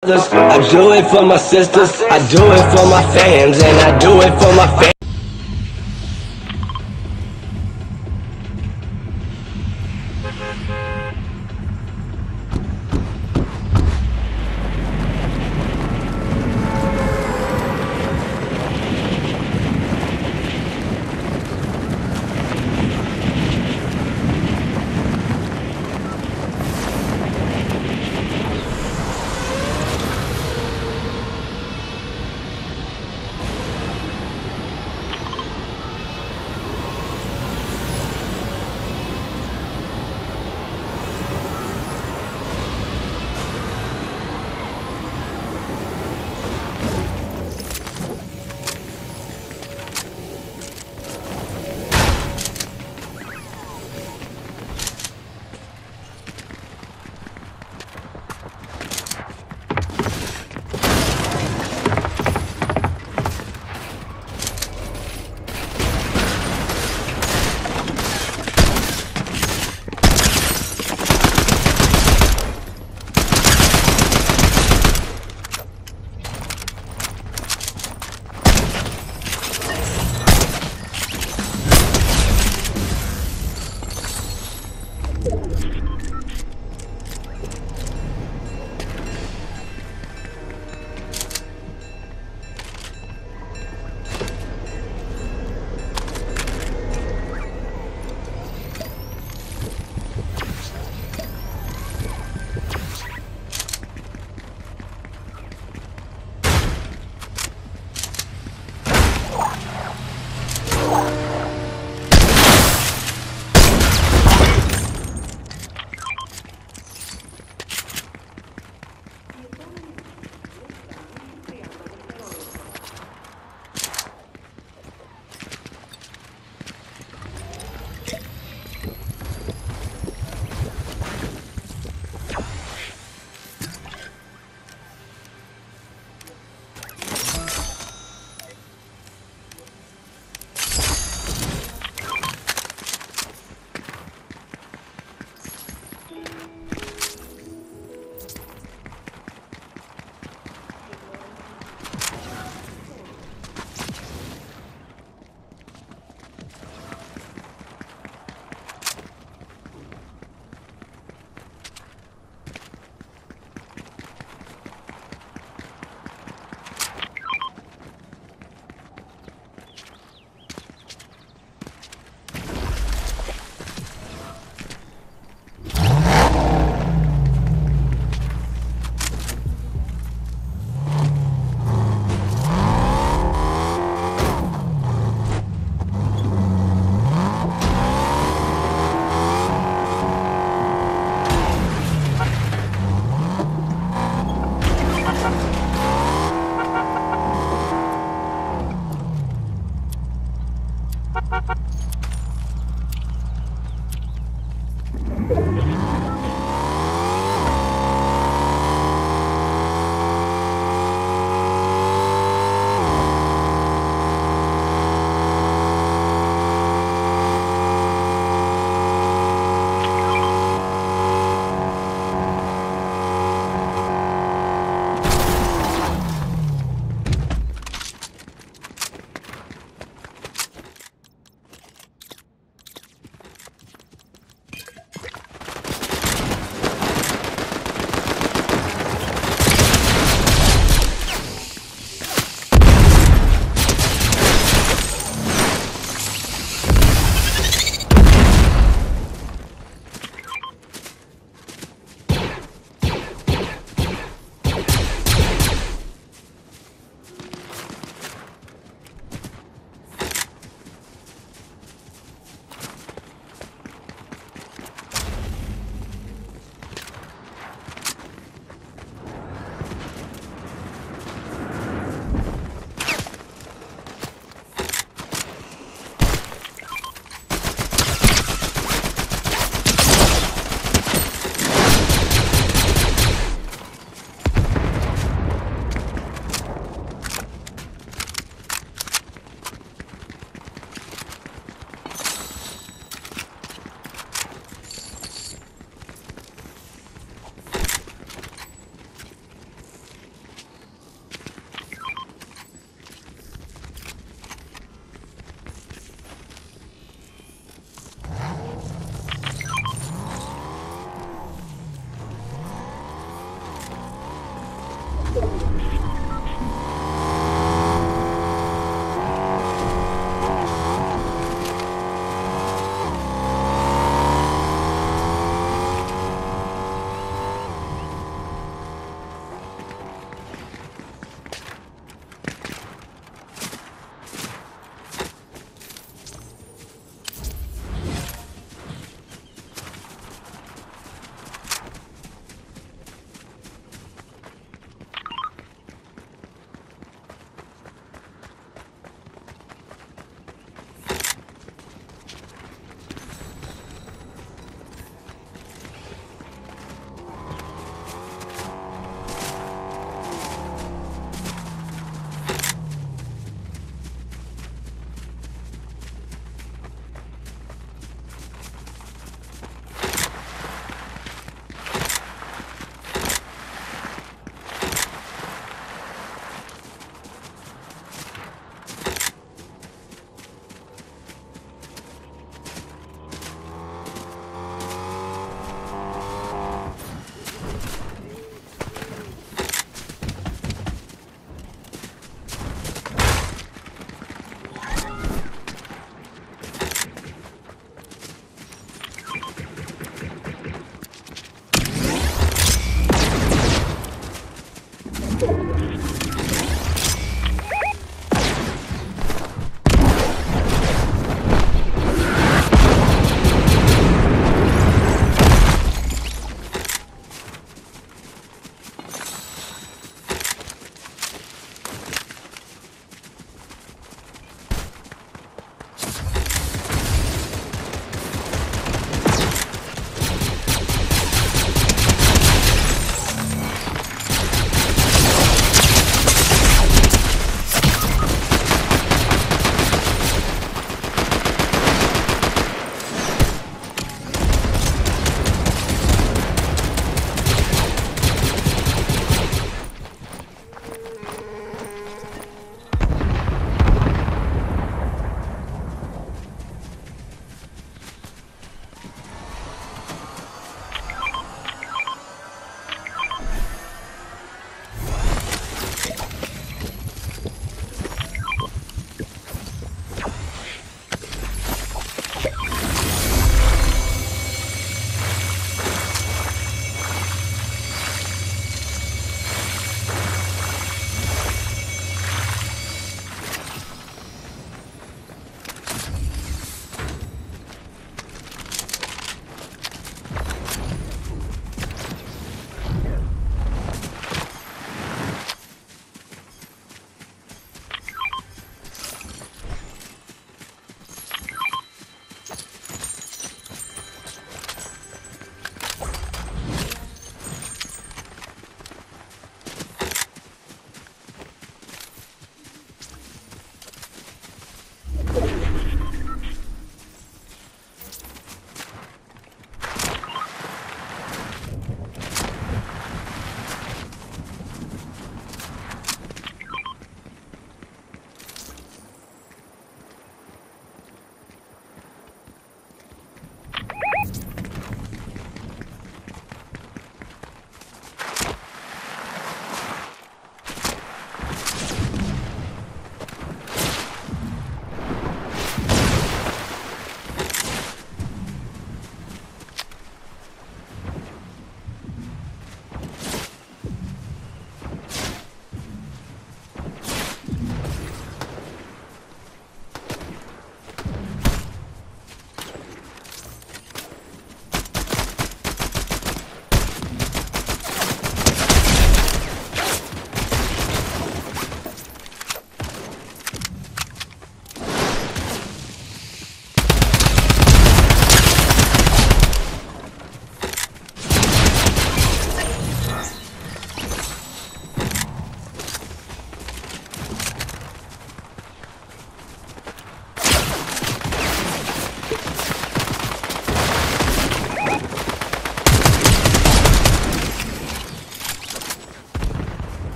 I do it for my sisters, I do it for my fans, and I do it for my fans.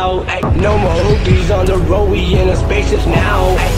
No more. Hoopies on the road, we in a spaceship now.